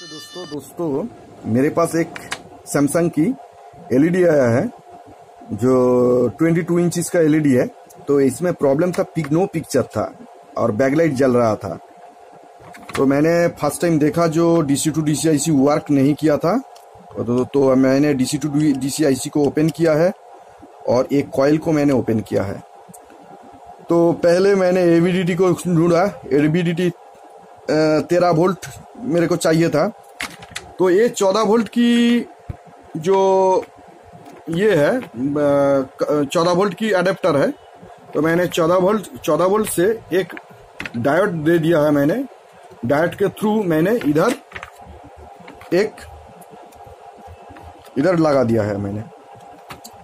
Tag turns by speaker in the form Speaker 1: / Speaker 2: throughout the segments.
Speaker 1: तो दोस्तों मेरे पास एक सैमसंग की एलईडी आया है जो 22 इंच का एलईडी है। तो इसमें प्रॉब्लम था पिक नो पिक्चर था और बैकलाइट जल रहा था। तो मैंने फ़र्स्ट टाइम देखा जो डीसी टू डीसी वर्क नहीं किया था। तो, तो तो मैंने डीसी टू डीसी को ओपन किया है और एक कॉयल को मैंने ओपन किया है। तो पहले मैंने एवीडीटी को ढूंढा। एवीडीटी तेरह वोल्ट मेरे को चाहिए था। तो ये चौदह वोल्ट की जो ये है चौदह वोल्ट की अडेप्टर है। तो मैंने चौदह वोल्ट चौदह वोल्ट से एक डायोड दे दिया है मैंने। डायोड के थ्रू मैंने इधर एक, इधर लगा दिया है मैंने।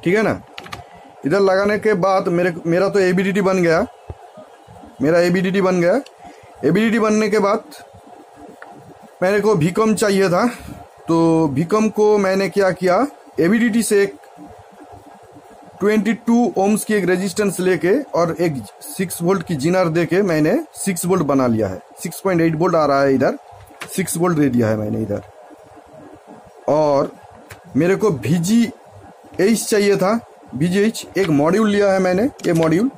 Speaker 1: ठीक है ना? इधर लगाने के बाद मेरे, मेरा तो एबीडीटी बन गया। मेरा एबीडीटी बन गया। एबीडीटी बनने के बाद मेरे को भीकम चाहिए था तो भीकम को मैंने क्या किया एबीडीटी से एक 22 ओम्स की एक रेजिस्टेंस लेके और एक 6 वोल्ट की जीनर देके मैंने 6 वोल्ट बना लिया है। 6.8 वोल्ट आ रहा है इधर 6 वोल्ट दे दिया है मैंने इधर। और मेरे को भीजी एच चाहिए था भीजी एच एक मॉड्यूल लिया है मैंने, ये मॉड्यूल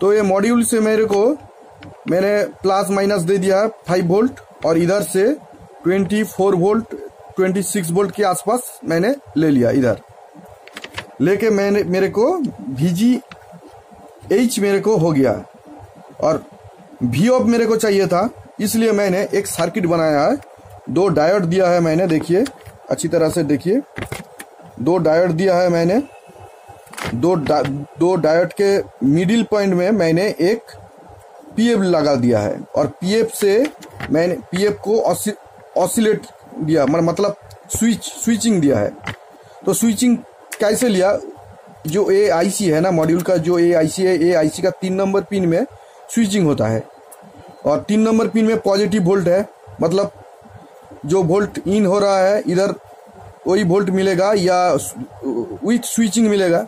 Speaker 1: तो ये मॉड्यूल से मेरे को, मैंने प्लस माइनस दे दिया है फाइव वोल्ट और इधर से twenty four volt twenty six volt के आसपास मैंने ले लिया इधर। लेके मैंने मेरे को भीजी एच मेरे को हो गया। और वी ऑफ़ मेरे को चाहिए था इसलिए मैंने एक सर्किट बनाया है। दो डायोड दिया है मैंने देखिए अच्छी तरह से देखिए। दो डायोड दिया है मैंने। दो डा, दो डायोड के मिडिल पॉइंट में मैंने एक पीएफ लगा दिया है। और पीएफ से मैंने पीएफ को ऑसिलेट दिया मतलब स्विच स्विचिंग दिया है। तो स्विचिंग कैसे लिया? जो ए आई सी है ना मॉड्यूल का जो ए आई सी है ए आई सी का तीन नंबर पिन में स्विचिंग होता है। और तीन नंबर पिन में पॉजिटिव वोल्ट है मतलब जो वोल्ट इन हो रहा है, इधर वही वोल्ट मिलेगा या विथ स्विचिंग मिलेगा।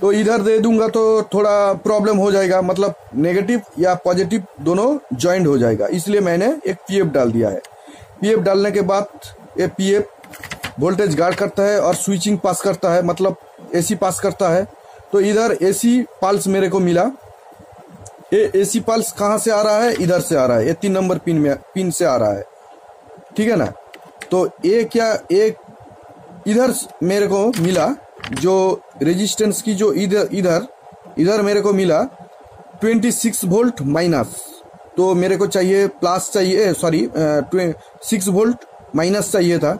Speaker 1: तो इधर दे दूँगा तो थोड़ा प्रॉब्लम हो जाएगा। मतलब नेगेटिव या पॉजिटिव दोनों ज्वाइंट हो जाएगा। इसलिए मैंने एक पीएफ डाल दिया है। पीएफ डालने के बाद ये पीएफ वोल्टेज गार्ड करता है और स्विचिंग पास करता है। मतलब एसी पास करता है। तो इधर एसी पल्स मेरे को मिला। ये एसी पल्स कहाँ से आ रहा है? इधर से आ रहा है। ये तीन नंबर पिन में पिन से आ रहा है। ठीक है ना? तो ये क्या एक इधर मेरे को मिला। जो रेजिस्टेंस की जो इधर इधर इधर मेरे को मिला 26 वोल्ट माइनस तो मेरे को चाहिए प्लस चाहिए सॉरी सिक्स वोल्ट माइनस चाहिए था।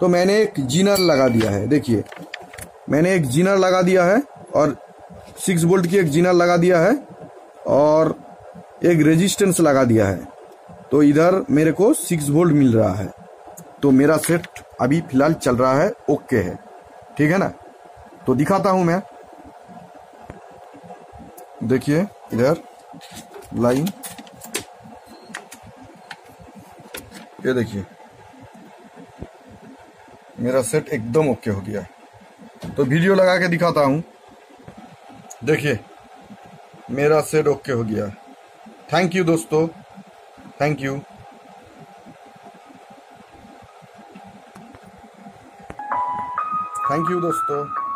Speaker 1: तो मैंने एक जीनर लगा दिया है, देखिए। मैंने एक जीनर लगा दिया है और सिक्स वोल्ट की एक जीनर लगा दिया है और एक रेजिस्टेंस लगा दिया है। तो इधर मेरे को सिक्स वोल्ट मिल रहा है। तो मेरा सेट अभी फ़िलहाल चल रहा है ओके है। ठीक है ना? तो दिखाता हूँ मैं। देखिए, इधर, लाइन। ये देखिए। मेरा सेट एकदम ओके हो गया तो वीडियो लगा के दिखाता हूँ। देखिए, मेरा सेट ओके हो गया थैंक यू दोस्तों। थैंक यू थैंक यू दोस्तों।